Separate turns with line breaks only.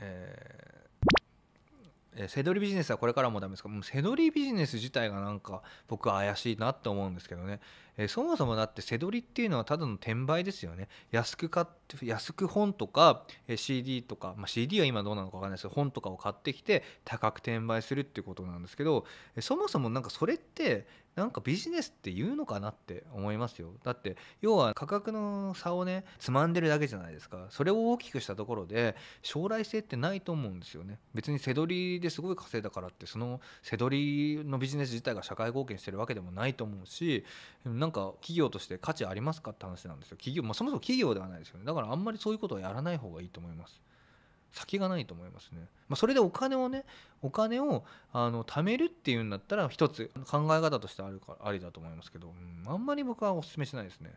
えーえー、セドリビジネスはこれからもダメですか？もうセドリビジネス自体がなんか僕は怪しいなって思うんですけどね、えー、そもそもだってセドリっていうのはただの転売ですよね。安く買って安く本とか、えー、CD とか、まあ、CD は今どうなのか分かんないですけど本とかを買ってきて高く転売するっていうことなんですけど、えー、そもそもなんかそれってなんかビジネスって言うのかなって思いますよ。だって要は価格の差をねつまんでるだけじゃないですか。それを大きくしたところで将来性ってないと思うんですよね。別に背取りですごい稼いだからってその背取りのビジネス自体が社会貢献してるわけでもないと思うしなんんか企業として価値ありますかって話なんですよ企業、まあ、そもそも企業ではないですよねだからあんまりそういうことはやらない方がいいと思います先がないと思いますね。まあ、それでお金をねお金をあの貯めるっていうんだったら一つ考え方としてあるからありだと思いますけど、うん、あんまり僕はお勧めしないですね。